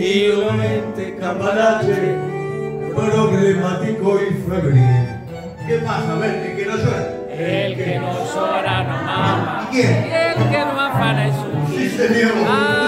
Posiblemente cambalache, problemático y febril. ¿Qué pasa? A que no llora. El que no llora no mama. ¿Quién? El que no afana es un. Sí, señor. Ah.